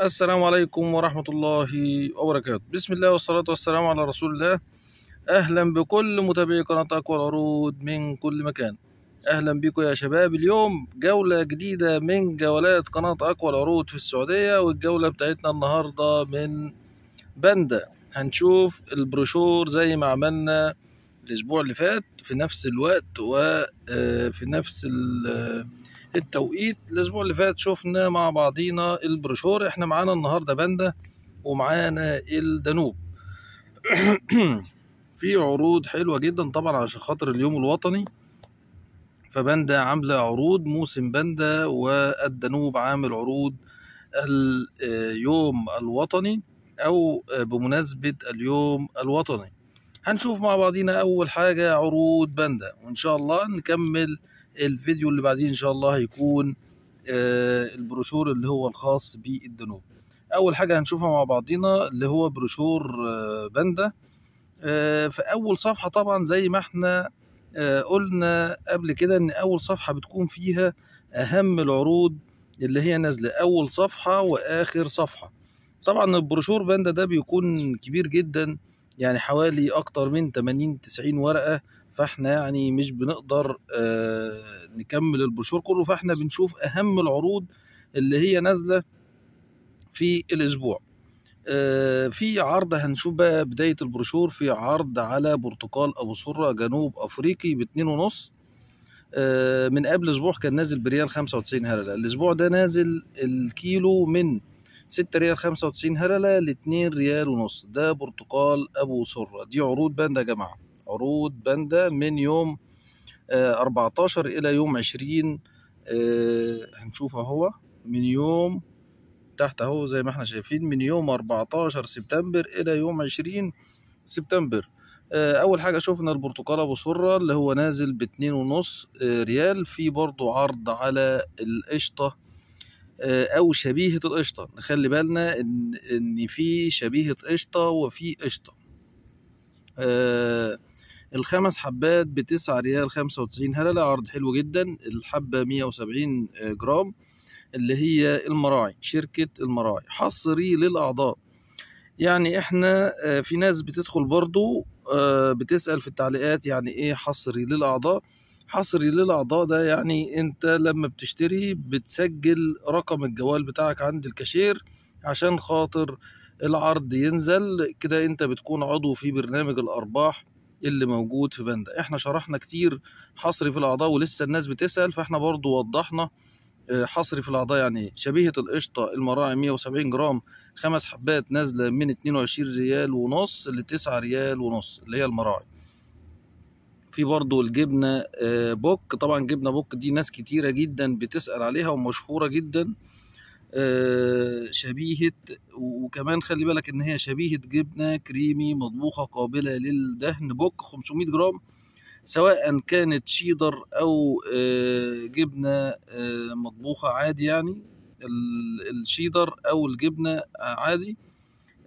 السلام عليكم ورحمة الله وبركاته. بسم الله والصلاة والسلام على رسول الله. أهلا بكل متابعي قناة أقوى العروض من كل مكان. أهلا بكم يا شباب. اليوم جولة جديدة من جولات قناة أقوى العروض في السعودية والجولة بتاعتنا النهاردة من بندا هنشوف البروشور زي ما عملنا الأسبوع اللي فات في نفس الوقت وفي نفس ال- التوقيت الأسبوع اللي فات شفنا مع بعضينا البروشور. إحنا معانا النهاردة بندا ومعانا الدانوب. في عروض حلوة جدا طبعا عشان خاطر اليوم الوطني. فبندا عاملة عروض موسم بندا والدانوب عامل عروض اليوم الوطني أو بمناسبة اليوم الوطني. هنشوف مع بعضينا أول حاجة عروض بندا وإن شاء الله نكمل الفيديو اللي بعدين إن شاء الله هيكون آه، البروشور اللي هو الخاص بالدانوب أول حاجة هنشوفها مع بعضينا اللي هو بروشور آه، بندا آه، في أول صفحة طبعا زي ما إحنا قلنا قبل كده إن أول صفحة بتكون فيها أهم العروض اللي هي نازلة أول صفحة وآخر صفحة. طبعا البروشور باندا ده بيكون كبير جدا يعني حوالي أكتر من 80 90 ورقة فاحنا يعني مش بنقدر آه، نكمل البروشور كله فاحنا بنشوف أهم العروض اللي هي نازلة في الأسبوع. آه، في عرض هنشوف بقى بداية البروشور في عرض على برتقال أبو سرة جنوب أفريقي باتنين ونص. آه، من قبل أسبوع كان نازل بريال خمسة وتسعين هللة. الأسبوع ده نازل الكيلو من ستة ريال خمسة وتسعين هللة لاتنين ريال ونص. ده برتقال أبو سرة. دي عروض باندا يا جماعة. عروض باندا من يوم أربعتاشر إلى يوم عشرين هنشوف أهو من يوم تحت أهو زي ما إحنا شايفين من يوم 14 سبتمبر إلى يوم 20 سبتمبر. آه، أول حاجة شفنا البرتقال أبو سرة اللي هو نازل باتنين ونص آه، ريال. في برضو عرض على القشطة آه، أو شبيهة القشطة. نخلي بالنا إن إن في شبيهة قشطة وفي قشطة. آه، الخمس حبات بتسعة ريال خمسة وتسعين. هللة عرض حلو جدا. الحبة مية وسبعين جرام اللي هي المراعي شركة المراعي. حصري للأعضاء. يعني إحنا آه، في ناس بتدخل برضو آه، بتسأل في التعليقات يعني إيه حصري للأعضاء. حصري للأعضاء ده يعني أنت لما بتشتري بتسجل رقم الجوال بتاعك عند الكاشير عشان خاطر العرض ينزل. كده أنت بتكون عضو في برنامج الأرباح. اللي موجود في بندا. إحنا شرحنا كتير حصري في الأعضاء ولسه الناس بتسأل فإحنا برضو وضحنا آه، حصري في الأعضاء يعني إيه؟ شبيهة القشطة المراعي 170 جرام خمس حبات نازلة من 22 ريال ونص ل 9 ريال ونص اللي هي المراعي. في برضو الجبنة آه، بوك. طبعا جبنة بوك دي ناس كتيرة جدا بتسأل عليها ومشهورة جدا. شبيهة وكمان خلي بالك إن هي شبيهة جبنة كريمي مطبوخة قابلة للدهن بوك 500 جرام سواء كانت شيدر أو آه، جبنة آه، مطبوخة عادي يعني ال- الشيدر أو الجبنة عادي.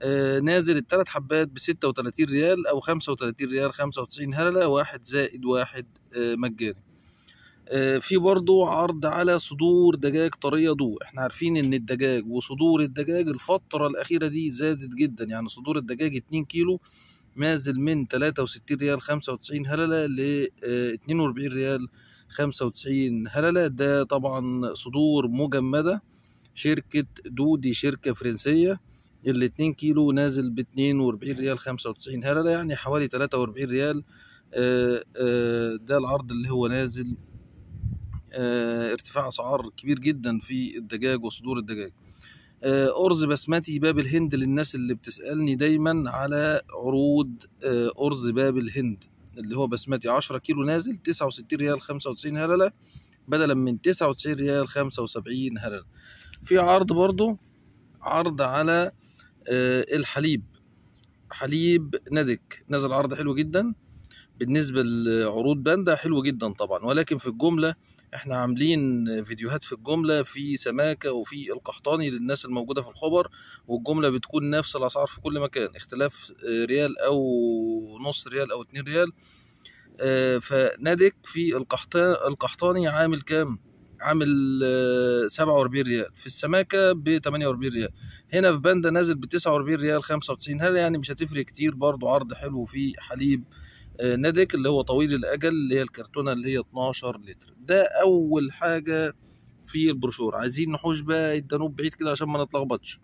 آه، نازل الثلاث حبات ب 36 ريال أو 35 ريال 95 هللة واحد زائد واحد آه، مجاني. آه، في برضو عرض على صدور دجاج طرية ضو إحنا عارفين إن الدجاج وصدور الدجاج الفترة الأخيرة دي زادت جدا. يعني صدور الدجاج 2 كيلو نازل من 63 ريال 95 هللة ل 42 ريال 95 هللة. ده طبعا صدور مجمدة. شركة دودي شركة فرنسية. ال 2 كيلو نازل ب 42 ريال 95 هللة. يعني حوالي 43 ريال. آه، آه، ده العرض اللي هو نازل آه، ارتفاع أسعار كبير جدا في الدجاج وصدور الدجاج. آه، أرز بسمتي باب الهند للناس اللي بتسألني دايما على عروض آه، أرز باب الهند اللي هو بسمتي 10 كيلو نازل 69 ريال 95 هللة بدلا من 99 ريال 75 هللة. في عرض برضو عرض على آه، الحليب. حليب ندك نزل عرض حلو جدا. بالنسبة لعروض باندا حلو جدا طبعا ولكن في الجملة إحنا عاملين فيديوهات في الجملة في سماكة وفي القحطاني للناس الموجودة في الخبر والجملة بتكون نفس الأسعار في كل مكان اختلاف آه، ريال أو نص ريال أو اتنين ريال. آه، فنادك في القحطان القحطاني عامل كام؟ عامل آه، 47 ريال. في السماكة ب 48 ريال. هنا في باندا نازل ب 49 ريال 95 هللة يعني مش هتفرق كتير؟ برضو عرض حلو في حليب. آه، نادك اللي هو طويل الأجل اللي هي الكرتونة اللي هي 12 لتر. ده أول حاجة في البروشور. عايزين نحوش بقى الدانوب بعيد كده عشان ما نتلخبطش.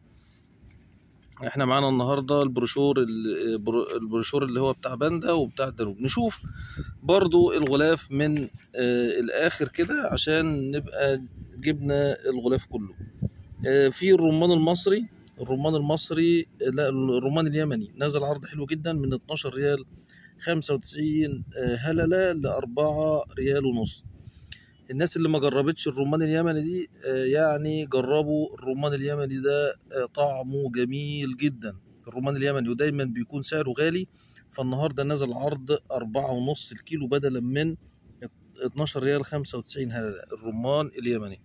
إحنا معانا النهارده البروشور ال- البرو- البروشور اللي هو بتاع باندا وبتاع الدانوب نشوف برضو الغلاف من آه الآخر كده عشان نبقى جبنا الغلاف كله. آه في الرمان المصري. الرمان المصري لا الرمان اليمني. نازل عرض حلو جدا من 12 ريال 95 آه، هللة ل 4 ريال ونص. الناس اللي ما جربتش الرمان اليمني دي آه، يعني جربوا الرمان اليمني ده آه، طعمه جميل جدا. الرمان اليمني ودايما بيكون سعره غالي فالنهاردة نزل عرض أربعة ونص الكيلو بدلا من 12 ريال 95 هللة الرمان اليمني.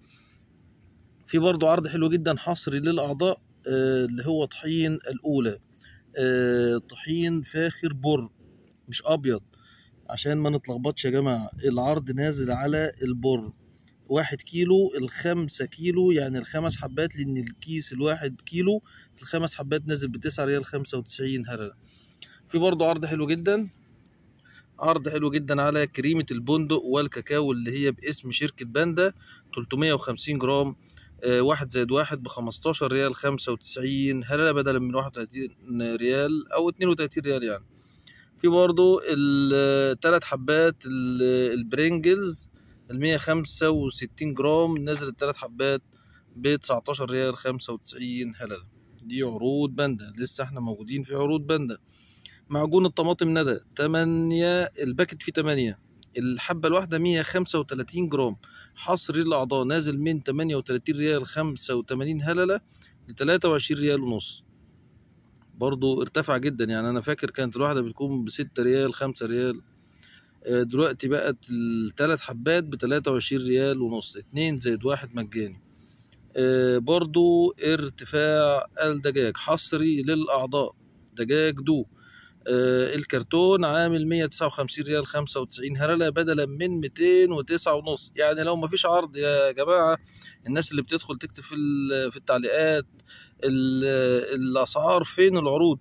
في برضو عرض حلو جدا حصري للأعضاء اللي هو طحين الأولى طحين فاخر بر. مش أبيض. عشان ما نتلخبطش يا جماعة العرض نازل على البر. واحد كيلو الخمسة كيلو يعني الخمس حبات لأن الكيس الواحد كيلو الخمس حبات نازل بتسعة ريال خمسة وتسعين هللة في برضو عرض حلو جدا. عرض حلو جدا على كريمة البندق والكاكاو اللي هي باسم شركة باندا. 350 جرام آه، واحد زائد واحد بخمستاشر ريال خمسة وتسعين هللة بدلا من واحد وتلاتين ريال أو اتنين وتلاتين ريال يعني. في برضو التلات حبات ال- ال Pringles المية خمسة وستين جرام نزل التلات حبات بتسعتاشر ريال خمسة وتسعين هللة دي عروض باندا لسه إحنا موجودين في عروض باندا معجون الطماطم ندى تمانية الباكت فيه تمانية. الحبة الواحدة مية خمسة وتلاتين جرام. حصري الأعضاء نازل من تمانية وتلاتين ريال خمسة وتمانين هللة لتلاتة وعشرين ريال ونص. برضو ارتفع جدا. يعني أنا فاكر كانت الواحدة بتكون بستة ريال خمسة ريال. آه، دلوقتي بقت التلات حبات بتلاتة وعشرين ريال ونص. اتنين زائد واحد مجاني. آه، برضو ارتفاع الدجاج حصري للأعضاء. دجاج Doux. الكرتون عامل 159 ريال 95 هللة بدلا من 209 ونص. يعني لو مفيش عرض يا جماعة الناس اللي بتدخل تكتب في في التعليقات ال- الأسعار فين العروض؟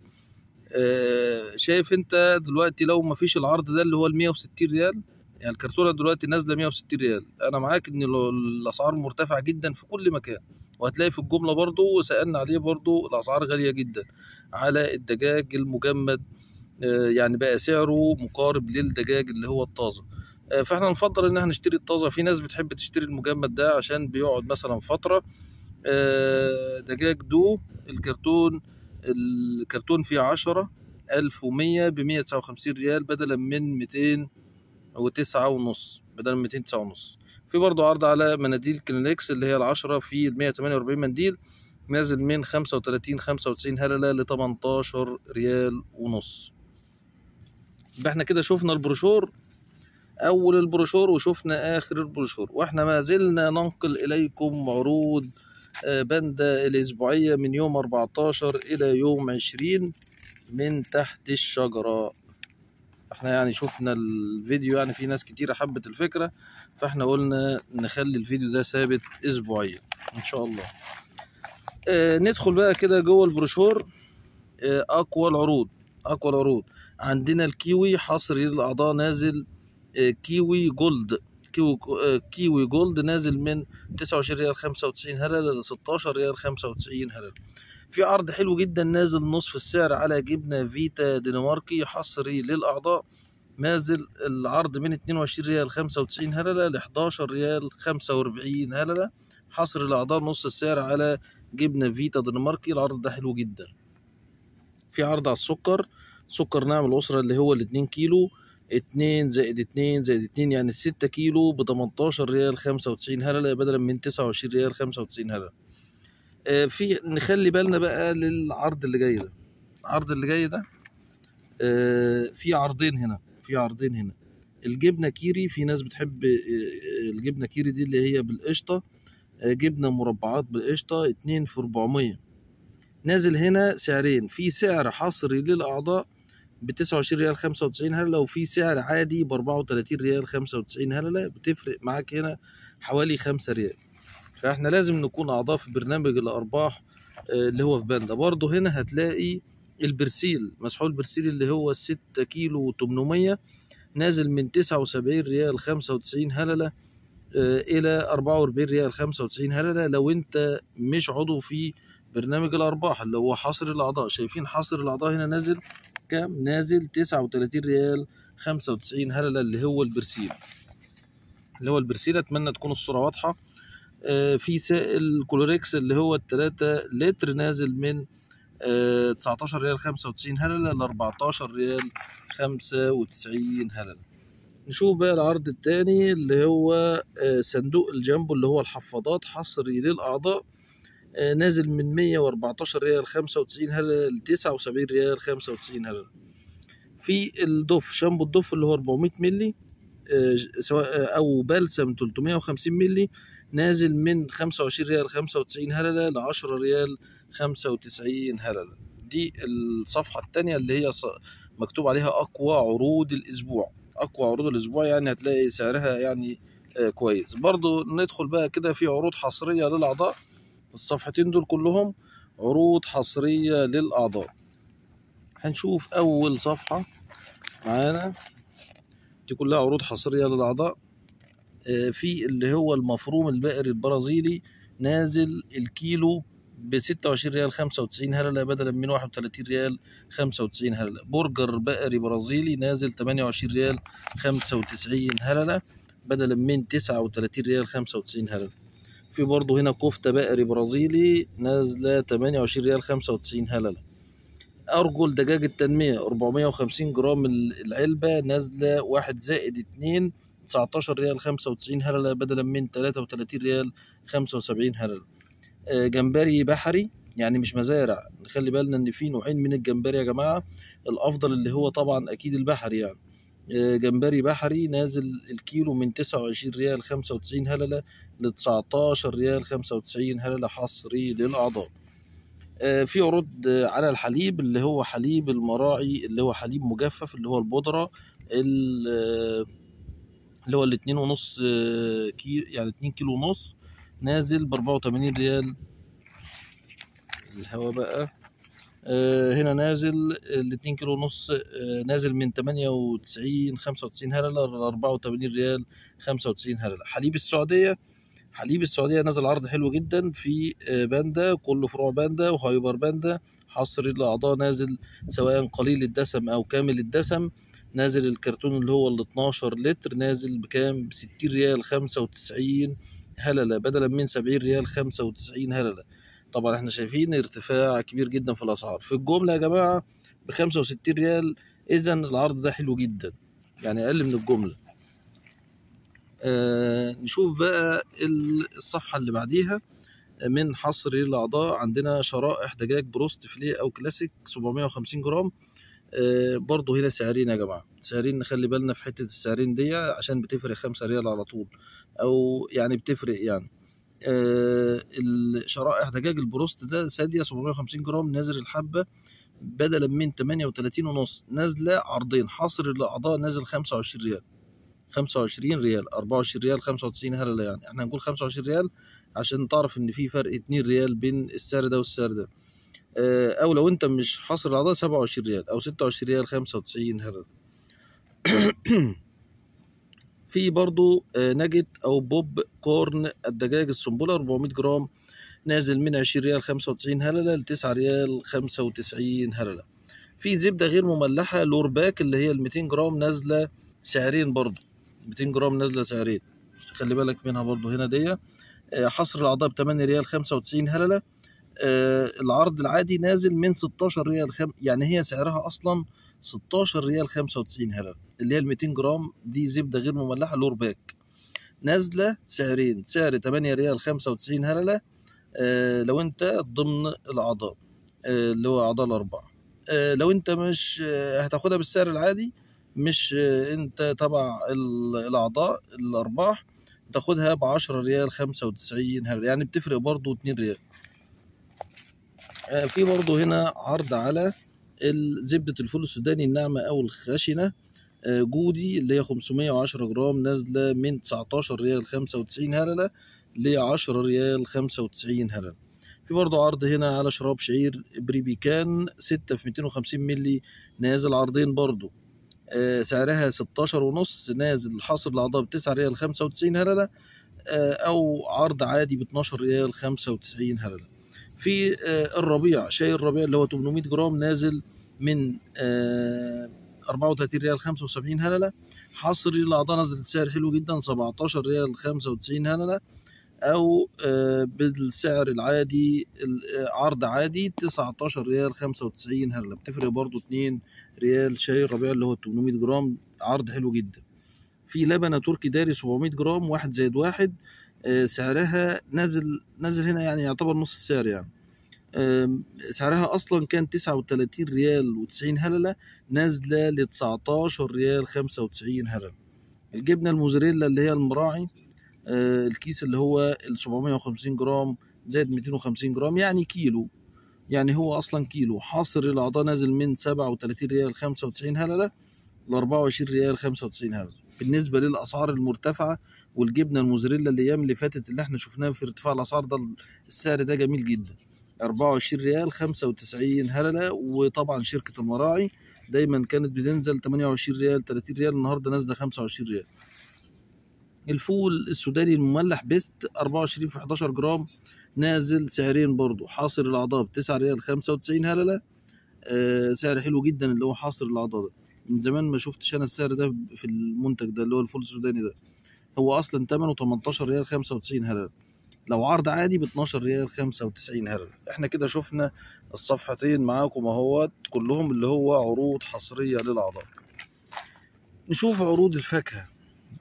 آه، شايف انت دلوقتي لو مفيش العرض ده اللي هو ال 160 ريال؟ يعني الكرتونة دلوقتي نازلة 160 ريال. أنا معاك إن ال- الأسعار مرتفعة جدا في كل مكان. وهتلاقي في الجملة برضو سألنا عليه برضو الأسعار غالية جدا. على الدجاج المجمد. آه، يعني بقى سعره مقارب للدجاج اللي هو الطازة. آه، فاحنا نفضل إن إحنا نشتري الطازة. في ناس بتحب تشتري المجمد ده عشان بيقعد مثلا فترة. آه، دجاج دو الكرتون الكرتون فيه عشرة ألف ومية بمية تسعة وخمسين ريال بدلا من ميتين وتسعة ونص بدلا من ميتين تسعة ونص. في برضو عرض على مناديل كلينكس اللي هي العشرة في المية تمانية وأربعين منديل نازل من خمسة وتلاتين خمسة وتسعين هللة لتمنتاشر ريال ونص. يبقى إحنا كده شفنا البروشور أول البروشور وشفنا آخر البروشور. وإحنا ما زلنا ننقل إليكم عروض آه، باندا الأسبوعية من يوم 14 إلى يوم 20 من تحت الشجرة. إحنا يعني شفنا الفيديو يعني في ناس كتيرة حبت الفكرة فإحنا قلنا نخلي الفيديو ده ثابت اسبوعيا إن شاء الله. آه ندخل بقى كده جوه البروشور آه أقوى العروض أقوى العروض. عندنا الكيوي حصري للأعضاء نازل آه، كيوي gold. كيوي آه، كيوي gold نازل من 29 ريال 95 هلله ل 16 ريال 95 هلله في عرض حلو جدا نازل نصف السعر على جبنة فيتا دنماركي حصري للأعضاء. نازل العرض من 22 ريال 95 هلله ل 11 ريال 45 هلله حصر الاعضاء نص السعر على جبنة فيتا دنماركي. العرض ده حلو جدا. في عرض على السكر سكر ناعم الأسرة اللي هو الاتنين كيلو اتنين زائد اتنين زائد اتنين يعني الستة كيلو بتمنتاشر ريال خمسة وتسعين هللة بدلا من تسعة وعشرين ريال خمسة وتسعين هللة آه، في نخلي بالنا بقى للعرض اللي جاي ده. العرض اللي جاي ده آه، في عرضين هنا في عرضين هنا. الجبنة Kiri في ناس بتحب آه، آه، الجبنة Kiri دي اللي هي بالقشطة آه، جبنة مربعات بالقشطة اتنين في 400 نازل هنا سعرين في سعر حصري للأعضاء ب 29 ريال 95 هلله وفي سعر عادي ب 34 ريال 95 هلله بتفرق معاك هنا حوالي 5 ريال. فإحنا لازم نكون أعضاء في برنامج الأرباح آه، اللي هو في باندا. برضه هنا هتلاقي البرسيل مسحول البرسيل اللي هو 6 كيلو و800 نازل من 79 ريال 95 هلله آه، إلى 44 ريال 95 هلله لو أنت مش عضو في برنامج الأرباح اللي هو حصر الأعضاء. شايفين حصر الأعضاء هنا نازل كام نازل 39 ريال 95 هللة اللي هو ال Persil. اللي هو ال Persil أتمنى تكون الصورة واضحة. آه، في سائل Clorox اللي هو التلاتة لتر نازل من آه، 19 ريال 95 هللة ل 14 ريال 95 هللة. نشوف بقى العرض التاني اللي هو آه، صندوق الجامبو اللي هو الحفاضات حصري للأعضاء. نازل من 114 ريال 95 هلله ل 79 ريال 95 هلله في الضف شامبو الضف اللي هو 400 ملي آه، سواء أو بلسم 350 ملي نازل من 25 ريال 95 هلله ل 10 ريال 95 هلله دي الصفحة الثانية اللي هي مكتوب عليها أقوى عروض الأسبوع. أقوى عروض الأسبوع يعني هتلاقي سعرها يعني آه، كويس. برضو ندخل بقى كده في عروض حصرية للأعضاء. الصفحتين دول كلهم عروض حصرية للأعضاء. هنشوف أول صفحة معانا. دي كلها عروض حصرية للأعضاء. آه، في اللي هو المفروم البقري البرازيلي نازل الكيلو ب 26 ريال 95 هللة بدلا من 31 ريال 95 هللة. برجر بقري برازيلي نازل 28 ريال 95 هللة بدلا من 39 ريال 95 هللة. في برضه هنا كفتة بقري برازيلي نازلة 28 ريال 95 هللة. أرجل دجاج التنمية 450 جرام العلبة نازلة واحد زائد اتنين 19 ريال 95 هللة بدلا من 33 ريال 75 هللة. آه، جمبري بحري يعني مش مزارع. نخلي بالنا إن في نوعين من الجمبري يا جماعة. الأفضل اللي هو طبعا أكيد البحري يعني. جمبري بحري نازل الكيلو من 29 ريال 95 هللة ل 19 ريال 95 هللة حصري للأعضاء. آه، في عروض آه، على الحليب اللي هو حليب المراعي اللي هو حليب مجفف اللي هو البودرة ال- آه، اللي هو الاتنين ونص آه، كيلو يعني اتنين كيلو ونص نازل بأربعة وتمانين ريال. الهوا بقى. آه، هنا نازل الاتنين كيلو ونص آه، نازل من تمانية وتسعين خمسة وتسعين هللة لأربعة وتمانين ريال خمسة وتسعين هللة حليب السعودية حليب السعودية نزل عرض حلو جدا في آه، باندا كل فروع باندا وهايبر باندا. حصري الأعضاء نازل سواء قليل الدسم أو كامل الدسم. نازل الكرتون اللي هو ال 12 لتر نازل بكام؟ 60 ريال 95 هللة بدلا من 70 ريال 95 هللة طبعا إحنا شايفين ارتفاع كبير جدا في الأسعار. في الجملة يا جماعة ب 65 ريال إذا العرض ده حلو جدا يعني أقل من الجملة. آه نشوف بقى ال- الصفحة اللي بعديها. من حصري الأعضاء عندنا شرائح دجاج بروست fillet أو كلاسيك 750 جرام. آه برضه هنا سعرين يا جماعة. سعرين نخلي بالنا في حتة السعرين دي عشان بتفرق خمسة ريال على طول أو يعني بتفرق يعني. آه الشرائح دجاج البروست ده Sadia 750 جرام نازل الحبة بدلا من 38 ونص نازلة عرضين حصري الأعضاء نازل 25 ريال. 25 ريال 24 ريال 95 هللة يعني. إحنا هنقول 25 ريال عشان تعرف إن في فرق 2 ريال بين السعر ده والسعر ده. آه، أو لو أنت مش حصري الأعضاء 27 ريال أو 26 ريال 95 هللة في برضو آه، nugget أو بوب كورن الدجاج السنبلة 400 جرام نازل من 20 ريال 95 هللة ل 9 ريال 95 هللة. في زبدة غير مملحة Lurpak اللي هي ال 200 جرام نازلة سعرين برضو 200 جرام نازلة سعرين. خلي بالك منها برضو هنا دي آه، حصري الأعضاء ب 8 ريال 95 هللة. آه، العرض العادي نازل من 16 ريال خم... يعني هي سعرها أصلا 16 ريال 95 هللة اللي هي ال 200 جرام دي زبدة غير مملحة Lurpak نازلة سعرين سعر 8 ريال 95 هللة آه، لو انت ضمن الأعضاء آه، اللي هو أعضاء الأربعة. آه، لو انت مش آه، هتاخدها بالسعر العادي مش آه، انت تبع ال- الأعضاء الأرباح تاخدها ب 10 ريال 95 هللة يعني بتفرق برضو 2 ريال. آه، في برضو هنا عرض على ال- زبدة الفول السوداني الناعمة أو الخشنة آه، Goody اللي هي 510 جرام نازلة من 19 ريال 95 هللة ل 10 ريال 95 هللة في برضه عرض هنا على شراب شعير Barbican 6 في 250 ملي نازل عرضين برضه آه، سعرها 16 ونص نازل حصري الأعضاء ب 9 ريال 95 هللة آه، أو عرض عادي ب 12 ريال 95 هللة في آه، الربيع. شاي الربيع اللي هو 800 جرام نازل من آه، 34 ريال 75 هللة. حصري الأعضاء نزل السعر حلو جدا 17 ريال 95 هللة. أو آه، بالسعر العادي ال- آه، عرض عادي 19 ريال 95 هللة. بتفرق برضو 2 ريال شاي الربيع اللي هو 800 جرام عرض حلو جدا. في لبنة تركي داري 700 جرام واحد زائد واحد آه، سعرها نازل نازل هنا يعني يعتبر نص السعر يعني. سعرها أصلا كان 39 ريال و90 هللة نازلة ل 19 ريال 95 هللة. الجبنة الموزاريلا اللي هي المراعي آه، الكيس اللي هو ال 750 جرام زائد 250 جرام يعني كيلو. يعني هو أصلا كيلو. حصري للأعضاء نازل من 37 ريال 95 هللة ل 24 ريال 95 هللة. بالنسبة للأسعار المرتفعة والجبنة الموزاريلا الأيام اللي فاتت اللي إحنا شفناها في ارتفاع الأسعار ده السعر ده جميل جدا. 24 ريال 95 هللة. وطبعا شركة المراعي دايما كانت بتنزل 28 ريال 30 ريال. النهارده نازلة 25 ريال. الفول السوداني المملح Best 24 في 11 جرام. نازل سعرين برضو. حصري للأعضاء ب 9 ريال 95 هللة. آه سعر حلو جدا اللي هو حصري للأعضاء ده. من زمان ما شفتش أنا السعر ده في المنتج ده اللي هو الفول السوداني ده. هو أصلا ثمنه 18 ريال 95 هلله لو عرض عادي ب 12 ريال 95 هلله إحنا كده شفنا الصفحتين معاكم أهوت كلهم اللي هو عروض حصرية للأعضاء. نشوف عروض الفاكهة.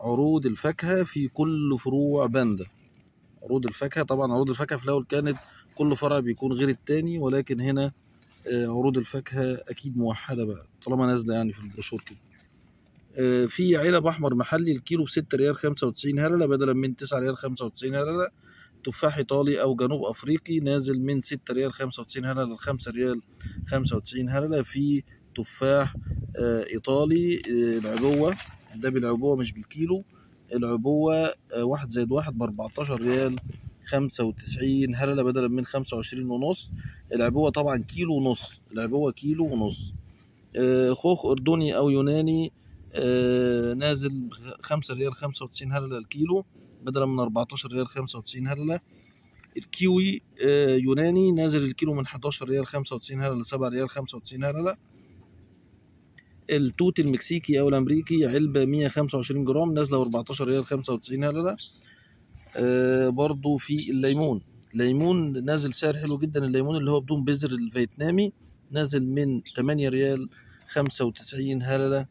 عروض الفاكهة في كل فروع باندا. عروض الفاكهة طبعا عروض الفاكهة في الأول كانت كل فرع بيكون غير التاني ولكن هنا آه، عروض الفاكهة أكيد موحدة بقى. طالما نازلة يعني في البروشور كده. آه، في علب أحمر محلي الكيلو ب 6 ريال 95 هلله بدلا من 9 ريال 95 هلله تفاح إيطالي أو جنوب أفريقي نازل من 6 ريال 95 هلله ل 5 ريال 95 هلله في تفاح آه، إيطالي آه، العبوة. ده بالعبوة مش بالكيلو. العبوة آه، واحد زائد واحد ب 14 ريال 95 هلله بدلا من 25 ونص. العبوة طبعا كيلو ونص. العبوة كيلو ونص. خوخ أردني أو يوناني آه، نازل 5 ريال 95 هلله الكيلو بدلا من 14 ريال 95 هلله الكيوي آه، يوناني نازل الكيلو من 11 ريال 95 هلله ل 7 ريال 95 هلله التوت المكسيكي أو الأمريكي علبة 125 جرام نازلة ب 14 ريال 95 هلله آه، برضو في الليمون. ليمون نازل سعر حلو جدا الليمون اللي هو بدون بذر الفيتنامي نازل من 8 ريال 95 هللة.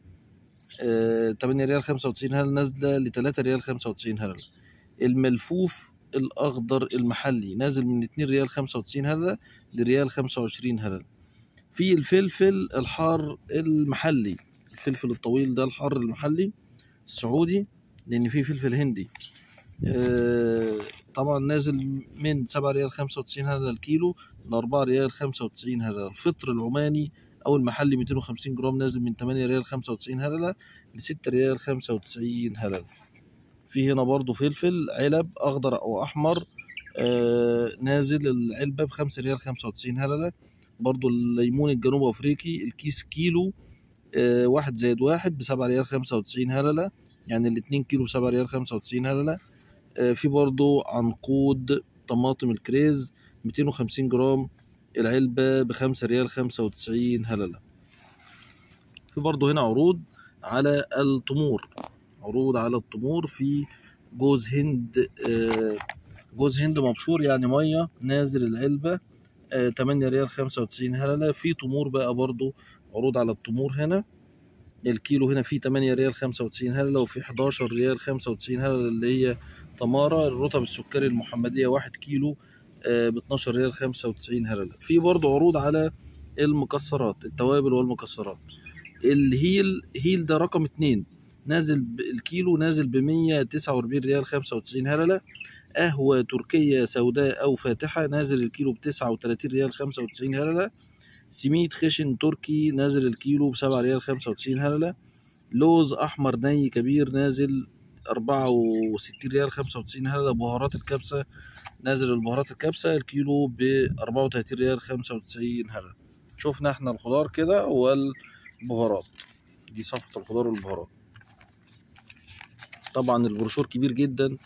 آه، 8 ريال 95 هللة نازلة ل 3 ريال 95 هللة. الملفوف الأخضر المحلي نازل من 2 ريال 95 هللة لريال 25 هللة. في الفلفل الحار المحلي الفلفل الطويل ده الحار المحلي السعودي لأن في فلفل هندي. آه، طبعا نازل من 7 ريال 95 هللة الكيلو ل 4 ريال 95 هللة. الفطر العماني أو المحلي 250 جرام نازل من 8 ريال 95 هللة ل 6 ريال 95 هللة. في هنا برضو فلفل علب أخضر أو أحمر آه نازل العلبة ب 5 ريال 95 هللة. برضو الليمون الجنوب أفريقي الكيس كيلو آه واحد زائد واحد ب 7 ريال 95 هللة. يعني الاتنين كيلو ب 7 ريال 95 هللة. آه في برضو عنقود طماطم الكريز 250 جرام العلبة بخمسة ريال خمسة وتسعين هللة في برضو هنا عروض على التمور عروض على التمور في جوز هند آه، جوز هند مبشور يعني مية نازل العلبة آه، 8 ريال 95 هللة في تمور بقى برضو عروض على التمور هنا. الكيلو هنا فيه 8 ريال 95 هللة وفي 11 ريال 95 هللة اللي هي تمارة الرطب السكري المحمدية واحد كيلو ب 12 ريال 95 هللة في برضو عروض على المكسرات التوابل والمكسرات. الهيل هيل ده رقم اتنين. نازل ب- الكيلو نازل ب 149 ريال 95 هللة قهوة تركية سوداء أو فاتحة نازل الكيلو ب 39 ريال 95 هللة سميد خشن تركي نازل الكيلو بسبعة ريال خمسة وتسعين هللة لوز أحمر ني كبير نازل أربعة وستين ريال خمسة وتسعين هللة بهارات الكبسة نازل البهارات الكبسة الكيلو بأربعة وتلاتين ريال خمسة وتسعين هللة شفنا إحنا الخضار كده والبهارات. دي صفحة الخضار والبهارات. طبعا البروشور كبير جدا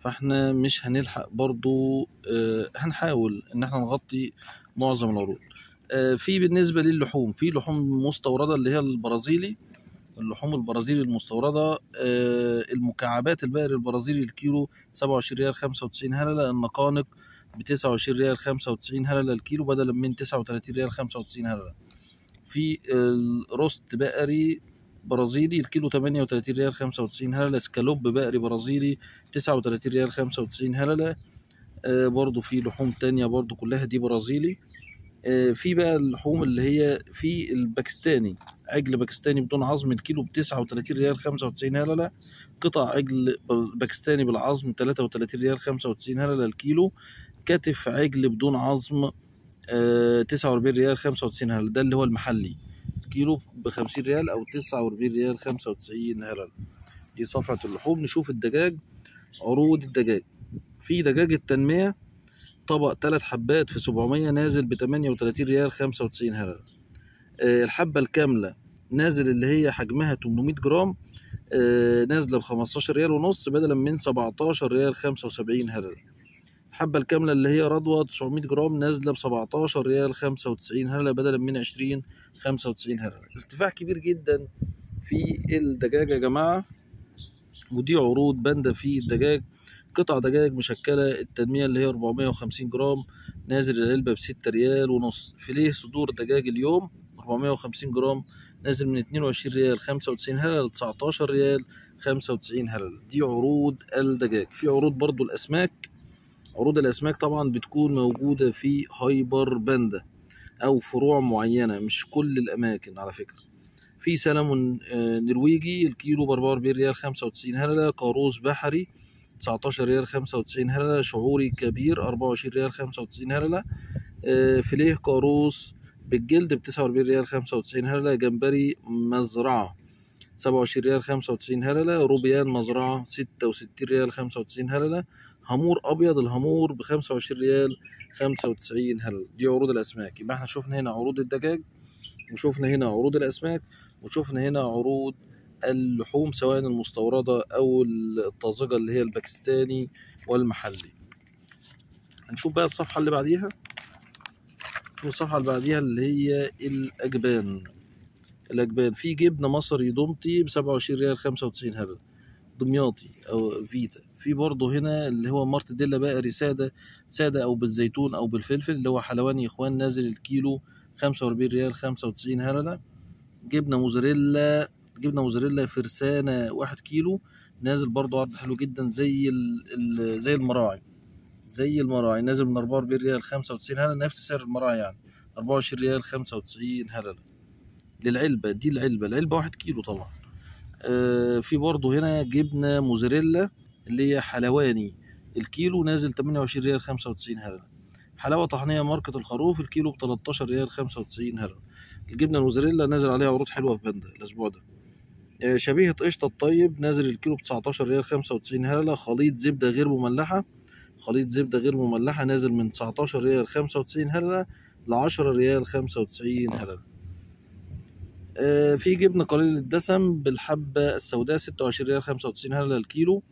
فاحنا مش هنلحق برضو آه هنحاول إن إحنا نغطي معظم العروض. آه في بالنسبة للحوم في لحوم مستوردة اللي هي البرازيلي. اللحوم البرازيلي المستوردة آه المكعبات البقري البرازيلي الكيلو سبعة وعشرين ريال خمسة وتسعين هللة النقانق بتسعة وعشرين ريال خمسة وتسعين هللة الكيلو بدلا من تسعة وتلاتين ريال خمسة وتسعين هللة في ال roast بقري برازيلي الكيلو تمانية وتلاتين ريال خمسة وتسعين هللة سكالوب بقري برازيلي تسعة وتلاتين ريال خمسة وتسعين هللة آه برضو في لحوم تانية برضو كلها دي برازيلي. في بقى اللحوم اللي هي في الباكستاني عجل باكستاني بدون عظم الكيلو بتسعة وتلاتين ريال خمسة وتسعين هللة قطع عجل باكستاني بالعظم تلاتة وتلاتين ريال خمسة وتسعين هللة الكيلو. كتف عجل بدون عظم تسعة وأربعين ريال خمسة وتسعين هللة ده اللي هو المحلي. الكيلو بخمسين ريال أو تسعة وأربعين ريال خمسة وتسعين هللة دي صفحة اللحوم نشوف الدجاج عروض الدجاج. في دجاج التنمية طبق تلات حبات في سبعمية نازل بتمانية وتلاتين ريال خمسة وتسعين هللة أه الحبة الكاملة نازل اللي هي حجمها 800 جرام أه نازلة بخمستاشر ريال ونص بدلا من سبعتاشر ريال خمسة وسبعين هللة الحبة الكاملة اللي هي رضوى 900 جرام نازلة بسبعتاشر ريال خمسة وتسعين هللة بدلا من عشرين خمسة وتسعين هللة ارتفاع كبير جدا في الدجاج يا جماعة ودي عروض باندا في الدجاج. قطع دجاج مشكلة التنمية اللي هي 450 جرام نازل العلبة بستة ريال ونص. فيليه صدور دجاج اليوم 450 جرام نازل من 22 ريال 95 هللة ل 19 ريال 95 هللة دي عروض الدجاج. في عروض برضو الأسماك. عروض الأسماك طبعا بتكون موجودة في هايبر باندا أو فروع معينة مش كل الأماكن على فكرة. في سلمون نرويجي الكيلو بأربعة وأربعين ريال خمسة وتسعين هللة قاروص بحري تسعتاشر ريال خمسة وتسعين هللة شعوري كبير أربعة وعشرين ريال خمسة وتسعين هللة. فيليه قاروص بالجلد بتسعة وأربعين ريال خمسة وتسعين هللة جمبري مزرعة سبعة وعشرين ريال خمسة وتسعين هللة روبيان مزرعة ستة وستين ريال خمسة وتسعين هللة هامور أبيض الهامور بخمسة وعشرين ريال خمسة وتسعين هللة. دي عروض الأسماك. يبقى إحنا شفنا هنا عروض الدجاج وشفنا هنا عروض الأسماك وشفنا هنا عروض اللحوم سواء المستوردة أو الطازجة اللي هي الباكستاني والمحلي. هنشوف بقى الصفحة اللي بعديها. نشوف الصفحة اللي بعديها اللي هي الأجبان. الأجبان. في جبنة مصري دومتي بسبعة وعشرين ريال خمسة وتسعين هللة دمياطي أو فيتا. في برضه هنا اللي هو مارتديلا بقري سادة سادة أو بالزيتون أو بالفلفل اللي هو حلواني إخوان نازل الكيلو خمسة وأربعين ريال خمسة وتسعين هللة جبنة موزاريلا جبنة موزاريلا فرسانة واحد كيلو نازل برضه عرض حلو جدا زي ال ال زي المراعي زي المراعي نازل من أربعة وأربعين ريال خمسة وتسعين هللة نفس سعر المراعي يعني أربعة وعشرين ريال خمسة وتسعين هللة للعلبة دي العلبة العلبة واحد كيلو طبعا. آه في برضه هنا جبنة موزاريلا اللي هي حلواني الكيلو نازل تمانية وعشرين ريال خمسة وتسعين هللة حلاوة طحنية ماركة الخروف الكيلو بتلاتاشر ريال خمسة وتسعين هللة الجبنة الموزاريلا نازل عليها عروض حلوة في باندا الأسبوع ده. شبيهة قشطة الطيب نازل الكيلو بتسعتاشر ريال خمسة وتسعين هللة خليط زبدة غير مملحة. خليط زبدة غير مملحة نازل من تسعتاشر ريال خمسة وتسعين هللة لعشرة ريال خمسة وتسعين هللة آه في جبنة قليل الدسم بالحبة السوداء ستة وعشرين ريال خمسة وتسعين هللة الكيلو.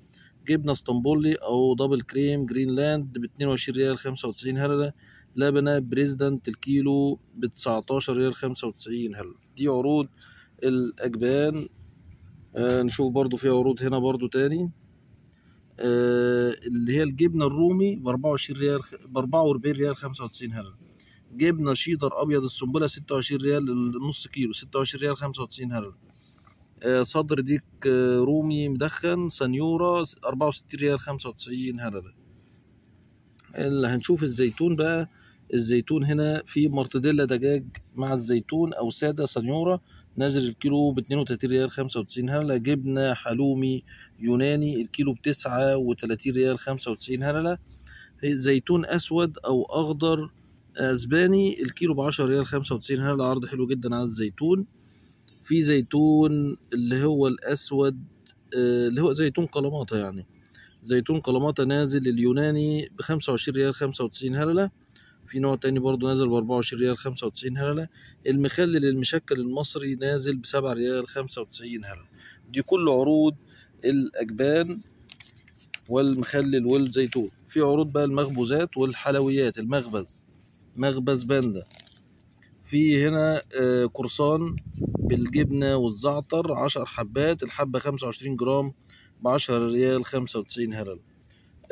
جبنة اسطنبولي أو double cream Greenland باتنين وعشرين ريال خمسة وتسعين هللة لبنة President الكيلو بتسعتاشر ريال خمسة وتسعين هللة دي عروض الأجبان. آه نشوف برضو في عروض هنا برضو تاني. آه اللي هي الجبنة الرومي بأربعة وعشرين ريال بأربعة وأربعين ريال خمسة وتسعين هللة جبنة شيدر أبيض السنبلة ستة وعشرين ريال النص كيلو ستة وعشرين ريال خمسة وتسعين هللة آه صدر ديك آه رومي مدخن سنيورة أربعة وستين ريال خمسة وتسعين هللة اللي هنشوف الزيتون بقى الزيتون هنا في مرتديلا دجاج مع الزيتون أو سادة سنيورة نازل الكيلو باتنين وتلاتين ريال خمسة وتسعين هللة جبنة حلومي يوناني الكيلو بتسعة وتلاتين ريال خمسة وتسعين هللة زيتون أسود أو أخضر أسباني الكيلو بعشرة ريال خمسة وتسعين هللة عرض حلو جدا على الزيتون. في زيتون اللي هو الأسود آه، اللي هو زيتون قلماطة يعني. زيتون قلماطة نازل اليوناني بخمسة وعشرين ريال خمسة وتسعين هللة في نوع تاني برضو نازل بأربعة وعشرين ريال خمسة وتسعين هللة المخلل المشكل المصري نازل بسبعة ريال خمسة وتسعين هللة دي كل عروض الأجبان والمخلل والزيتون. في عروض بقى المخبوزات والحلويات المخبز مخبز باندا. في هنا آه، قرصان بالجبنة والزعتر عشر حبات الحبة خمسة وعشرين جرام بعشرة ريال خمسة وتسعين هلل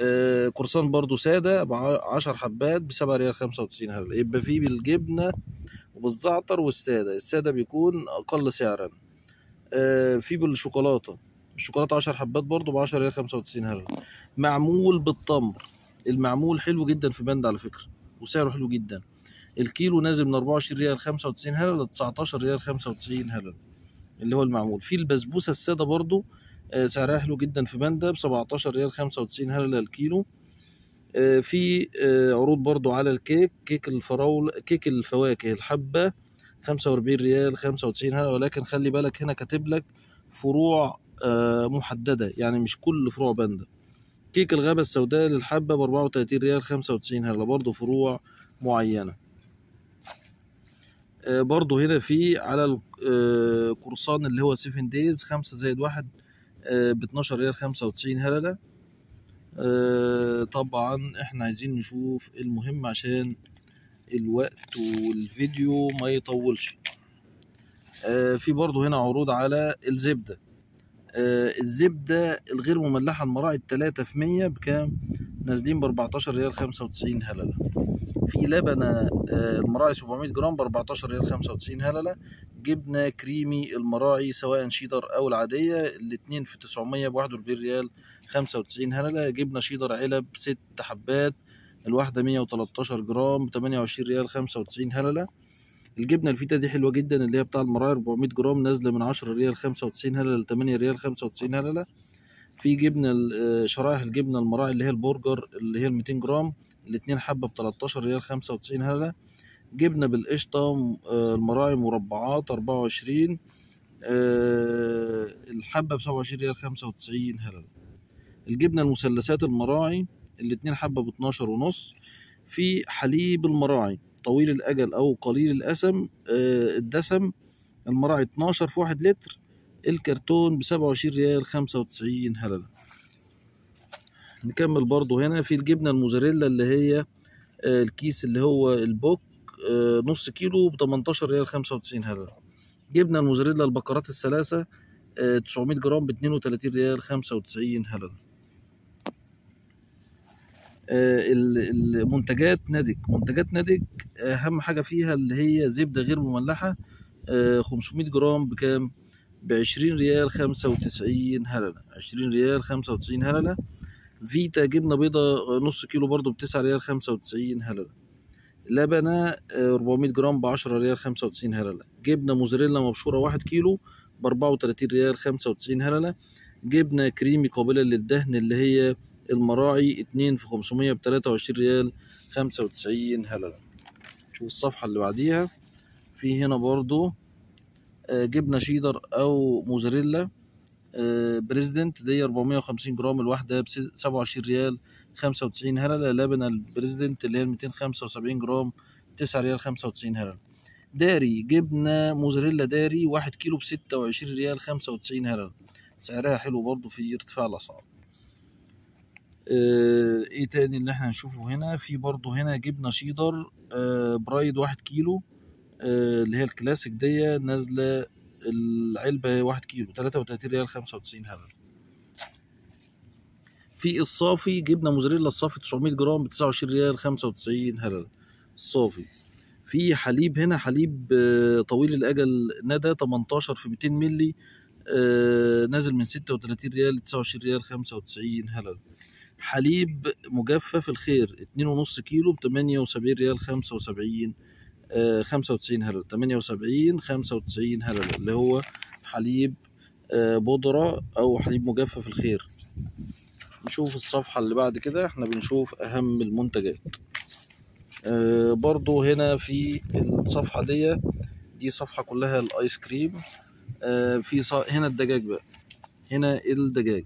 آه، قرصان برضو سادة بعشر حبات بسبعة ريال خمسة وتسعين هلل يبقى فيه بالجبنة وبالزعتر والسادة. السادة بيكون أقل سعرا. آه، في بالشوكولاتة. الشوكولاتة عشر حبات برضو بعشرة ريال خمسة وتسعين هلل معمول بالتمر. المعمول حلو جدا في بنده على فكرة وسعره حلو جدا. الكيلو نازل من 24 ريال 95 هلل ل 19 ريال 95 هلل اللي هو المعمول. في البسبوسة السادة برضو سعرها حلو جدا في باندا ب 17 ريال 95 هلل الكيلو. آه، في آه، عروض برضو على الكيك كيك الفراولة كيك الفواكه الحبة 45 ريال 95 هلل ولكن خلي بالك هنا كاتب لك فروع آه، محددة يعني مش كل فروع باندا. كيك الغابة السوداء للحبة ب 34 ريال 95 هلل برضو فروع معينة. آه، برضو هنا في على القرصان اللي هو 7 دايز خمسة زائد واحد ب 12 ريال 95 هللة آه، طبعا إحنا عايزين نشوف المهم عشان الوقت والفيديو ما يطولش. آه، في برضو هنا عروض على الزبدة. آه، الزبدة الغير مملحة المراعي التلاتة في مية بكام؟ نازلين بأربعتاشر ريال خمسة وتسعين هللة في لبنة آه، المراعي 700 جرام بأربعتاشر ريال خمسة وتسعين هللة. جبنة كريمي المراعي سواء شيدر أو العادية الاتنين في تسعمية بواحد وأربعين ريال خمسة وتسعين هللة. جبنة شيدر علب ست حبات مية وتلاتاشر جرام بتمانية وعشرين ريال خمسة وتسعين هللة. الجبنة الفيتا دي حلوة جدا اللي هي بتاع المراعي 400 جرام نازلة من 10 ريال 95 هللة ل 8 ريال 95 هللة. في جبنة ال- آه، شرائح الجبنة المراعي اللي هي البرجر اللي هي ال 200 جرام الاتنين حبة ب 13 ريال 95 هللة جبنة بالقشطة م- آه، المراعي مربعات 24 آه، الحبة ب 27 ريال 95 هللة الجبنة المثلثات المراعي الاتنين حبة ب 12 ونص. في حليب المراعي طويل الأجل أو قليل الأسم آه، الدسم المراعي 12 في واحد لتر. الكرتون ب 27 ريال 95 هللة نكمل برضو هنا في الجبنة الموزاريلا اللي هي آه، الكيس اللي هو البوك آه، نص كيلو ب 18 ريال 95 هللة جبنة الموزاريلا البقرات الثلاثة آه، 900 جرام ب 32 ريال 95 هللة آه، ال- المنتجات نادك. منتجات نادك أهم حاجة فيها اللي هي زبدة غير مملحة آه، 500 جرام بكام؟ ب 20 ريال 95 هللة. 20 ريال 95 هللة. فيتا جبنة بيضة نص كيلو برضو ب 9 ريال 95 هللة. لبنة آه، 400 جرام ب 10 ريال 95 هللة. جبنة موزاريلا مبشورة 1 كيلو ب 34 ريال 95 هللة. جبنة كريمي قابلة للدهن اللي هي المراعي اتنين في خمسمية بتلاتة وعشرين ريال خمسة وتسعين هللة. شوف الصفحة اللي بعديها. في هنا برضو جبنة شيدر أو موزاريلا آه، بريزيدنت دي 450 جرام الواحدة بسبعة وعشرين ريال خمسة وتسعين هللة لبنة البريزيدنت اللي هي 275 جرام تسعة ريال خمسة وتسعين هللة داري جبنة موزاريلا داري واحد كيلو بستة وعشرين ريال خمسة وتسعين هللة سعرها حلو برضو في ارتفاع الأسعار. آه، إيه تاني اللي إحنا هنشوفه هنا؟ في برضو هنا جبنة شيدر آه، برايد واحد كيلو اللي هي الكلاسيك دي نازلة العلبة واحد كيلو تلاتة وتلاتين ريال خمسة وتسعين هلل في الصافي جبنة موزاريلا الصافي 900 جرام بتسعة وعشرين ريال خمسة وتسعين هلل الصافي. في حليب هنا حليب آه، طويل الأجل ندى 18 في 200 ملي آه، نازل من 36 ريال ل 29 ريال 95 هلل حليب مجفف الخير اتنين ونص كيلو بتمانية وسبعين ريال خمسة وسبعين خمسة وتسعين هلل تمانية وسبعين خمسة وتسعين هلل اللي هو حليب آه، بودرة أو حليب مجفف الخير. نشوف الصفحة اللي بعد كده إحنا بنشوف أهم المنتجات. آه برضو هنا في الصفحة دي دي صفحة كلها الآيس كريم. آه في. هنا الدجاج بقى. هنا الدجاج.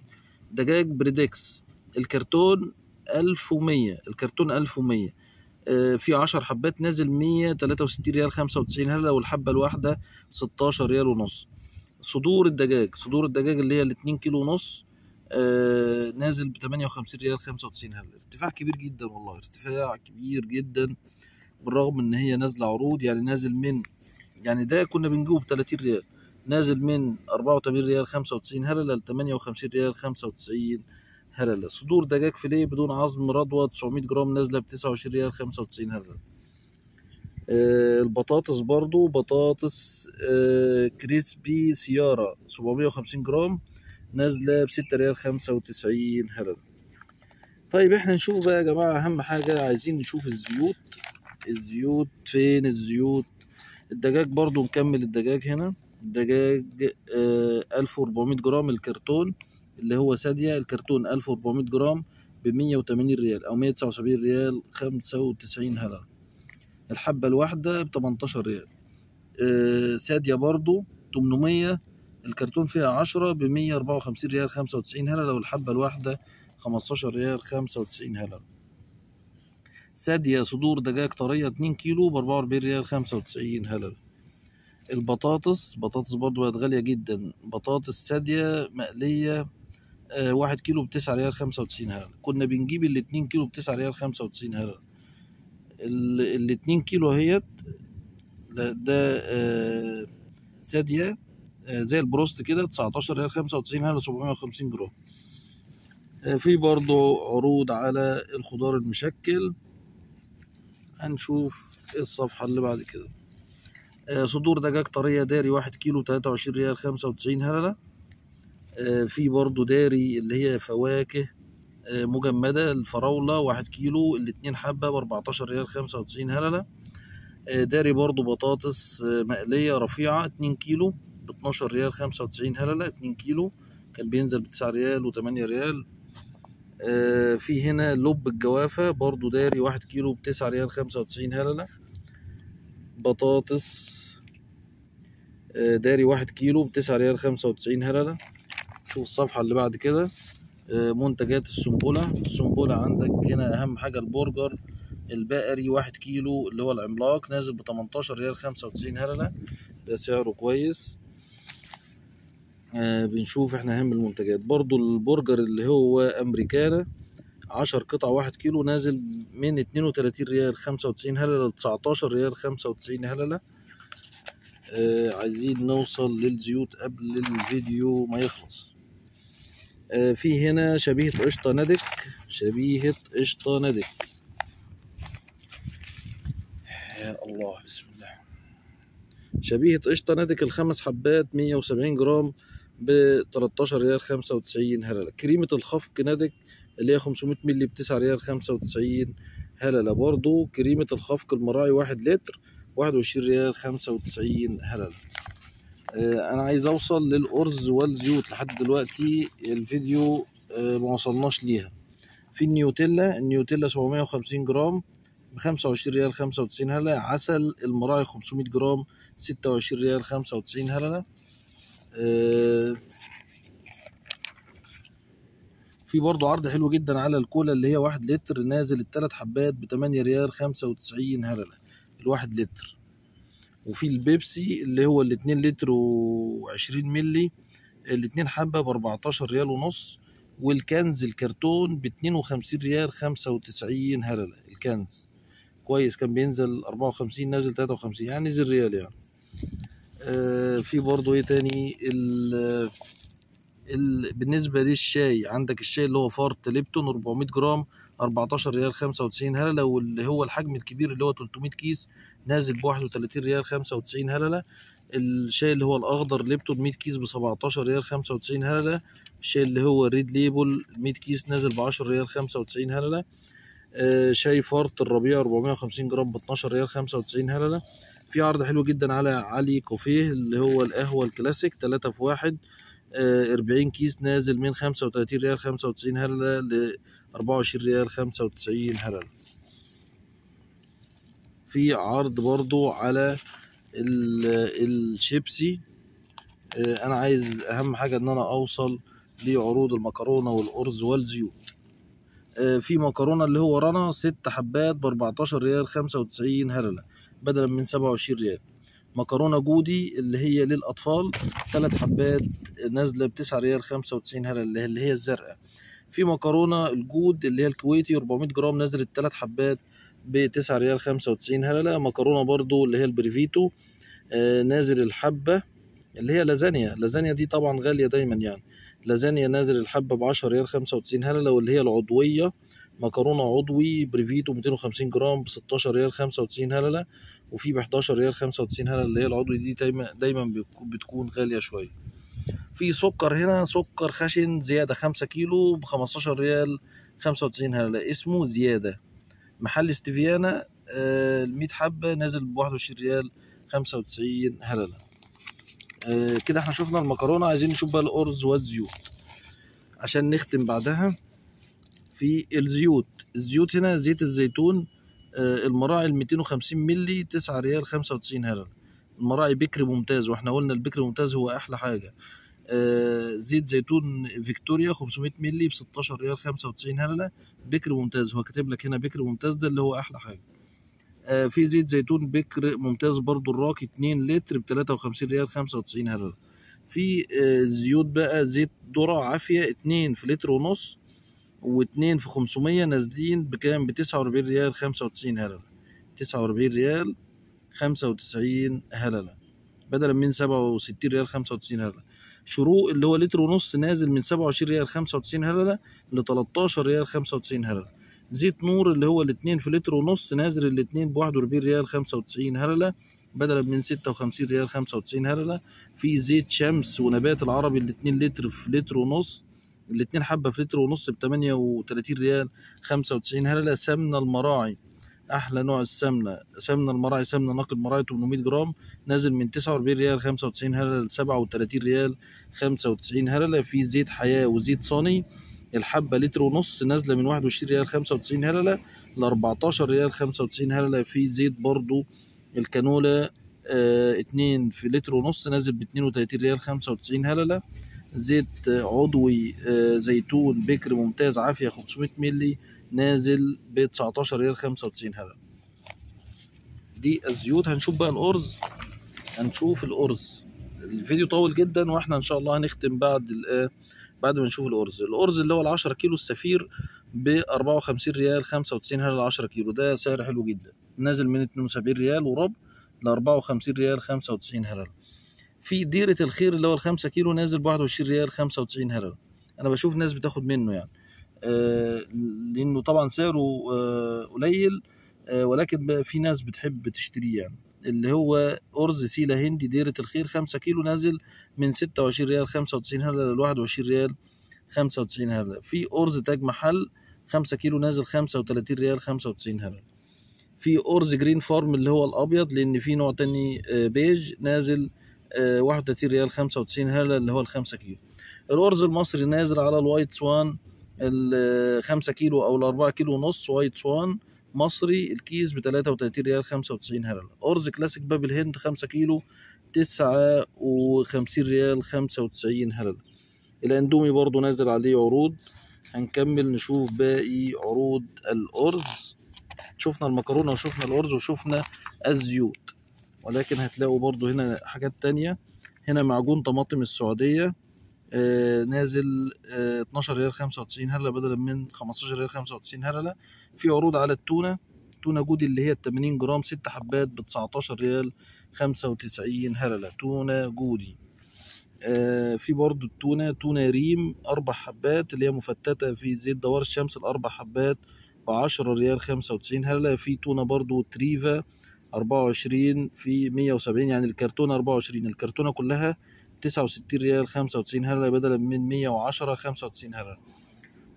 دجاج برديكس. الكرتون ألف ومية. الكرتون ألف ومية. في عشر حبات نازل مية تلاتة وستين ريال خمسة وتسعين هللة والحبة الواحدة ستاشر ريال ونص. صدور الدجاج صدور الدجاج اللي هي الاتنين كيلو ونص آه نازل بتمانية وخمسين ريال خمسة وتسعين هللة ارتفاع كبير جدا والله ارتفاع كبير جدا بالرغم إن هي نازلة عروض يعني نازل من يعني ده كنا بنجيبه بتلاتين ريال نازل من أربعة وتمانين ريال خمسة وتسعين هللة لتمانية وخمسين ريال خمسة وتسعين هللة صدور دجاج فيليه بدون عظم رضوى تسعمية جرام نازلة بتسعة وعشرين ريال خمسة وتسعين هللة آه البطاطس برضو بطاطس آه كريسبي سيارا سبعمية وخمسين جرام نازلة بستة ريال خمسة وتسعين هللة طيب إحنا نشوف بقى يا جماعة أهم حاجة عايزين نشوف الزيوت. الزيوت فين؟ الزيوت. الدجاج برضو نكمل الدجاج هنا. الدجاج ألف وأربعمية جرام الكرتون. اللي هو سادية الكرتون ألف وأربعمية جرام بمية وتمانين ريال أو مية تسعة وسبعين ريال خمسة وتسعين هللة الحبة الواحدة بتمنتاشر ريال. أه سادية برضو تمنمية الكرتون فيها عشرة بمية أربعة وخمسين ريال خمسة وتسعين هللة والحبة الواحدة خمستاشر ريال خمسة وتسعين هللة سادية صدور دجاج طرية اتنين كيلو بأربعة وأربعين ريال خمسة وتسعين هللة البطاطس بطاطس برضو بقت غالية جدا. بطاطس سادية مقلية آه واحد كيلو بتسعة ريال خمسة وتسعين هللة كنا بنجيب الاتنين كيلو بتسعة ريال خمسة وتسعين هللة الاتنين كيلو اهيت ده آه سادية آه زي البروست كده تسعتاشر ريال خمسة وتسعين هللة سبعمية وخمسين جرام. آه في برضو عروض على الخضار المشكل. هنشوف الصفحة اللي بعد كده. آه صدور دجاج طرية داري واحد كيلو تلاتة وعشرين ريال خمسة وتسعين هللة آه في برضو داري اللي هي فواكه آه مجمدة الفراولة واحد كيلو الاتنين حبة بأربعتاشر ريال خمسة وتسعين هللة. داري برضو بطاطس مقلية رفيعة اتنين كيلو باتناشر ريال خمسة وتسعين هللة اتنين كيلو. كان بينزل بتسعة ريال وتمانية ريال. في هنا لب الجوافة برضو داري واحد كيلو بتسعة ريال خمسة وتسعين هللة. بطاطس داري واحد كيلو بتسعة ريال خمسة وتسعين هللة. شوف الصفحة اللي بعد كده. منتجات السنبلة. السنبلة عندك هنا أهم حاجة البرجر البقري واحد كيلو اللي هو العملاق نازل بتمنتاشر ريال خمسة وتسعين هللة ده سعره كويس. آه بنشوف إحنا أهم المنتجات. برضو البرجر اللي هو أمريكانا عشر قطع واحد كيلو نازل من اتنين وتلاتين ريال خمسة وتسعين هللة لتسعتاشر ريال خمسة وتسعين هللة آه عايزين نوصل للزيوت قبل الفيديو ما يخلص. آه في هنا شبيهة قشطة ندك شبيهة قشطة ندك يا الله بسم الله. شبيهة قشطة ندك الخمس حبات مية وسبعين جرام بتلاتاشر ريال خمسة وتسعين هللة. كريمة الخفق ندك اللي هي خمسمية ملي بتسعة ريال خمسة وتسعين هللة. برضو كريمة الخفق المراعي واحد لتر واحد وعشرين ريال خمسة وتسعين هللة. آه أنا عايز أوصل للأرز والزيوت لحد دلوقتي الفيديو آه ما وصلناش ليها. في النوتيلا النوتيلا سبعمية وخمسين جرام بخمسة وعشرين ريال خمسة وتسعين هللة. عسل المراعي خمسمية جرام ستة وعشرين ريال خمسة وتسعين هللة. آه في برضو عرض حلو جدا على الكولا اللي هي واحد لتر نازل التلات حبات بتمانية ريال خمسة وتسعين هللة. الواحد لتر. وفي البيبسي اللي هو الاتنين لتر وعشرين ملي الاتنين حبة بأربعتاشر ريال ونص والكنز الكرتون باتنين وخمسين ريال خمسة وتسعين هللة الكنز. كويس كان بينزل أربعة وخمسين نازل تلاتة وخمسين يعني نزل ريال يعني. آه في برضو إيه تاني؟ ال ال بالنسبة للشاي عندك الشاي اللي هو فرط ليبتون 400 جرام 14 ريال 95 هللة واللي هو الحجم الكبير اللي هو 300 كيس نازل ب 31 ريال 95 هللة الشاي اللي هو الأخضر ليبتون 100 كيس ب 17 ريال 95 هللة الشاي اللي هو ال Red Label 100 كيس نازل ب 10 ريال 95 هللة آه شاي فرط الربيع 450 جرام ب 12 ريال 95 هللة في عرض حلو جدا على Ali Café اللي هو القهوة الكلاسيك 3 في 1 أربعين كيس نازل من خمسة وتلاتين ريال خمسة وتسعين. هللة لأربعة وعشرين ريال خمسة وتسعين هللة في عرض برضو على ال- الشيبسي. آه، أنا عايز أهم حاجة إن أنا أوصل لعروض المكرونة والأرز والزيوت. آه، في مكرونة اللي هو رنا ست حبات ب 14 ريال 95 هلله بدلا من 27 ريال. مكرونة جودي اللي هي للأطفال ثلاث حبات نازلة ب 9 ريال 95 هلله اللي هي الزرقاء. في مكرونة الجود اللي هي الكويتي 400 جرام نزلت ثلاث حبات ب 9 ريال 95 هلله مكرونة برضو اللي هي ال Perfetto آه، نازل الحبة اللي هي لازانيا. لازانيا دي طبعا غالية دايما يعني. لازانيا نازل الحبة ب 10 ريال 95 هلله واللي هي العضوية مكرونة عضوي Perfetto 250 جرام ب 16 ريال 95 هلله وفي ب 11 ريال 95 هلله اللي هي العضوي دي دايما دايما بتكون غالية شوية. في سكر هنا سكر خشن زيادة 5 كيلو ب 15 ريال 95 هلله اسمه زيادة. محل استفيانا آه، ال 100 حبة نازل ب 21 ريال 95 هلله آه، كده إحنا شفنا المكرونة. عايزين نشوف بقى الأرز والزيوت. عشان نختم بعدها في الزيوت. الزيوت هنا زيت الزيتون آه، المراعي ال 250 ملي 9 ريال 95 هلله المراعي بكر ممتاز وإحنا قلنا البكر ممتاز هو أحلى حاجة. آه، زيت زيتون فيكتوريا 500 ملي ب 16 ريال 95 هلله بكر ممتاز. هو كاتب لك هنا بكر ممتاز ده اللي هو أحلى حاجة. آه، في زيت زيتون بكر ممتاز برضو الراكي 2 لتر ب 53 ريال 95 هلله في آه، زيوت بقى زيت ذرة عافية 2 في لتر ونص واتنين في 500 نازلين بكام؟ ب 49 ريال 95 هلله 49 ريال 95 هللة. بدلا من 67 ريال 95 هللة. شروق اللي هو لتر ونص نازل من 27 ريال 95 هللة ل 13 ريال 95 هللة. زيت نور اللي هو الاتنين في لتر ونص نازل الاتنين ب 41 ريال 95 هللة. بدلا من 56 ريال 95 هللة. في زيت شمس ونبات العربي الاتنين لتر في لتر ونص. الاتنين حبة في لتر ونص ب 38 ريال 95 هللة. سمنة المراعي. أحلى نوع السمنة. سمنة المراعي سمنة نقل مراعي 800 جرام نازل من 49 ريال 95 هلله ل 37 ريال 95 هلله في زيت حياة وزيت صني الحبة لتر ونص نازلة من 21 ريال 95 هلله ل 14 ريال 95 هلله في زيت برضو. الكانولا آه في لتر ونص نازل ب 32 ريال 95 هلله زيت عضوي آه، زيتون بكر ممتاز عافية 500 ملي نازل ب 19 ريال 95 هلله دي الزيوت هنشوف بقى الأرز. هنشوف الأرز. الفيديو طول جدا وإحنا إن شاء الله هنختم بعد ال- بعد ما نشوف الأرز. الأرز اللي هو ال 10 كيلو السفير ب 54 ريال 95 هلله 10 كيلو. ده سعر حلو جدا. نازل من 72 ريال وربع ل 54 ريال 95 هلله في ديرة الخير اللي هو الخمسة كيلو نازل ب 21 ريال 95 هلله أنا بشوف ناس بتاخد منه يعني. آه لأنه طبعا سعره آه قليل آه ولكن في ناس بتحب تشتريه يعني. اللي هو أرز سيلة هندي ديرة الخير خمسة كيلو نازل من 26 ريال 95 هلله ل 21 ريال 95 هلله في أرز تاج محل خمسة كيلو نازل 35 ريال 95 هلله في أرز Green Farm اللي هو الأبيض لأن في نوع تاني بيج نازل آه، 31 ريال 95 هلله اللي هو الخمسة كيلو. الأرز المصري نازل على ال White Swan الخمسة كيلو أو الأربعة كيلو ونص White Swan مصري الكيس ب 33 ريال 95 هلله أرز كلاسيك باب الهند 5 كيلو 59 ريال 95 هلله الأندومي برضو نازل عليه عروض. هنكمل نشوف باقي عروض الأرز. شفنا المكرونة وشفنا الأرز وشفنا الزيوت. ولكن هتلاقوا برضو هنا حاجات تانية. هنا معجون طماطم السعودية. نازل آه 12 ريال 95 هللة بدلا من 15 ريال 95 هللة في عروض على التونة. تونة جودي اللي هي 80 جرام 6 حبات ب 19 ريال 95 هللة تونة جودي. آه في برضو التونة تونة ريم أربع حبات اللي هي مفتتة في زيت دوار الشمس الأربع حبات بعشرة ريال خمسة وتسعين هللة في تونة برضو تريفا أربعة وعشرين في مية وسبعين يعني الكرتونة أربعة وعشرين. الكرتونة كلها تسعة وستين ريال خمسة وتسعين هللة بدلا من مية وعشرة خمسة وتسعين هللة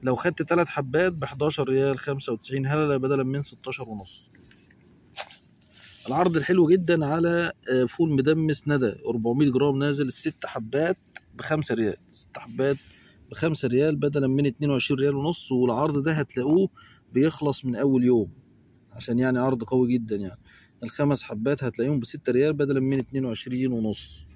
لو خدت تلات حبات بحداشر ريال خمسة وتسعين هللة بدلا من ستاشر ونص. العرض الحلو جدا على آه، فول مدمس ندى. 400 جرام نازل ست حبات بخمسة ريال. ست حبات بخمسة ريال بدلا من 22 ريال ونص. والعرض ده هتلاقوه بيخلص من أول يوم عشان يعني عرض قوي جدا يعني. الخمس حبات هتلاقيهم بستة ريال بدلا من اتنين وعشرين ونص.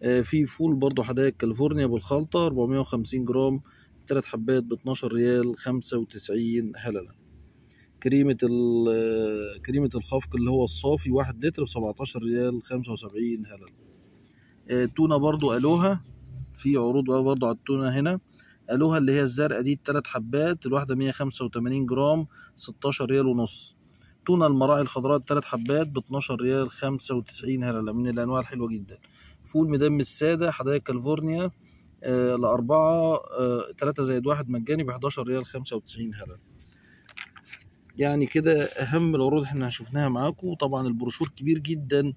في فول برضو حدائق كاليفورنيا بالخلطة أربعمية وخمسين جرام تلات حبات باتناشر ريال خمسة وتسعين هللة. كريمة آه، كريمة الخفق اللي هو الصافي واحد لتر بسبعتاشر ريال خمسة وسبعين هللة. آه، تونة برضو ألوها في عروض برضو على التونة هنا. ألوها اللي هي الزرقاء دي التلات حبات الواحدة مية خمسة وتمانين جرام ستاشر ريال ونص. تونة المراعي الخضراء التلات حبات باتناشر ريال خمسة وتسعين هللة من الأنواع الحلوة جدا. فول مدمس السادة حدائق كاليفورنيا آه الأربعة آه تلاتة زائد واحد مجاني بحداشر ريال خمسة وتسعين هللة يعني كده أهم العروض إحنا شفناها معاكم. طبعا البروشور كبير جدا.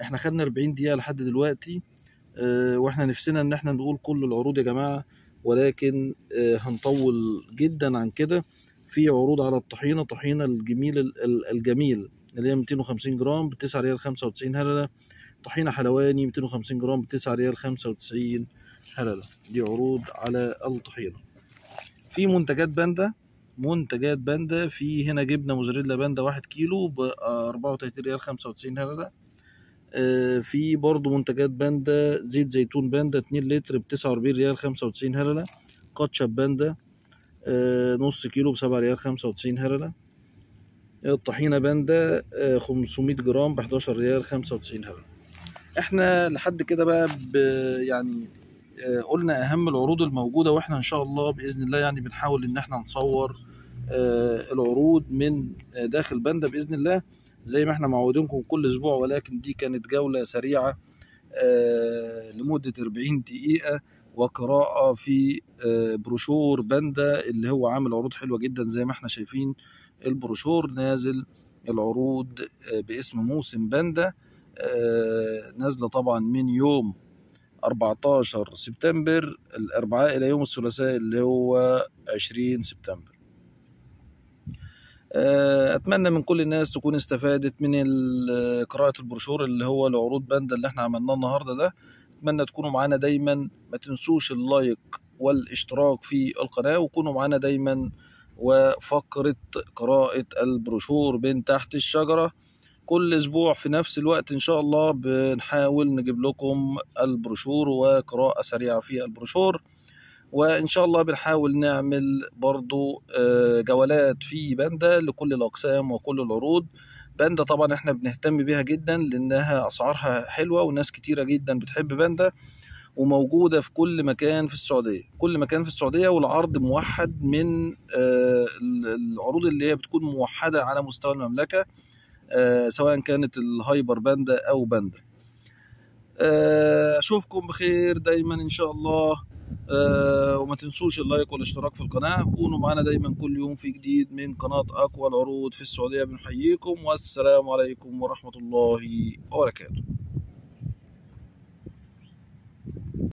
إحنا خدنا 40 دقيقة لحد دلوقتي آه، وإحنا نفسنا إن إحنا نقول كل العروض يا جماعة ولكن آه، هنطول جدا عن كده. في عروض على الطحينة طحينة الجميل ال- ال- الجميل اللي هي 250 جرام بتسعة ريال 95 هللة طحينة حلواني 250 جرام بتسعة ريال 95 هللة دي عروض على الطحينة. في منتجات باندا منتجات باندا في هنا جبنة موزاريلا باندا واحد كيلو ب 34 ريال 95 هللة آه، في برضو منتجات باندا زيت زيتون باندا 2 لتر ب 49 ريال 95 هللة كاتشب باندا آه، نص كيلو ب 7 ريال 95 هللة الطحينة باندا آه، 500 جرام ب 11 ريال 95 هللة إحنا لحد كده بقى يعني آه، قلنا اهم العروض الموجودة وإحنا ان شاء الله بإذن الله يعني بنحاول إن إحنا نصور آه، العروض من آه، داخل باندا بإذن الله. زي ما إحنا معودينكم كل أسبوع ولكن دي كانت جولة سريعة آه، لمدة 40 دقيقة وقراءة في بروشور باندا اللي هو عامل عروض حلوة جدا زي ما إحنا شايفين. البروشور نازل العروض باسم موسم باندا. آه، نازلة طبعا من يوم 14 سبتمبر الأربعاء إلى يوم الثلاثاء اللي هو 20 سبتمبر. آه، أتمنى من كل الناس تكون استفادت من ال- قراءة البروشور اللي هو العروض باندا اللي إحنا عملناه النهارده ده. أتمنى تكونوا معانا دايما ما تنسوش ال like والاشتراك في القناة وكونوا معانا دايما وفقرة قراءة البروشور من تحت الشجرة. كل أسبوع في نفس الوقت إن شاء الله بنحاول نجيب لكم البروشور وقراءة سريعة في البروشور وإن شاء الله بنحاول نعمل برضو آه، جولات في باندا لكل الأقسام وكل العروض. باندا طبعا إحنا بنهتم بيها جدا لأنها أسعارها حلوة وناس كتيرة جدا بتحب باندا وموجودة في كل مكان في السعودية. كل مكان في السعودية والعرض موحد من آه، العروض اللي هي بتكون موحدة على مستوى المملكة. آه، سواء كانت الهايبر باندا أو باندا آه، أشوفكم بخير دايما إن شاء الله. آه، وما تنسوش اللايك والاشتراك في القناة. كونوا معنا دايما كل يوم في جديد من قناة أقوى العروض في السعودية. بنحييكم والسلام عليكم ورحمة الله وبركاته.